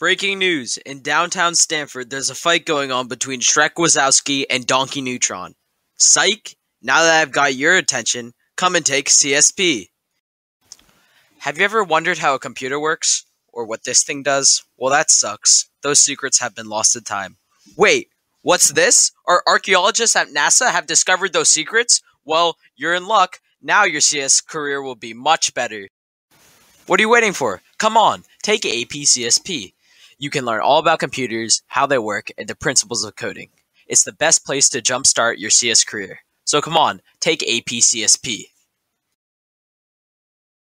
Breaking news in downtown Stamford, there's a fight going on between Shrek Wazowski and Donkey Neutron. Psych! Now that I've got your attention, come and take CSP. Have you ever wondered how a computer works? Or what this thing does? Well, that sucks. Those secrets have been lost to time. Wait, what's this? Our archaeologists at NASA have discovered those secrets? Well, you're in luck. Now your CS career will be much better. What are you waiting for? Come on, take AP CSP. You can learn all about computers, how they work, and the principles of coding. It's the best place to jumpstart your CS career. So come on, take AP CSP.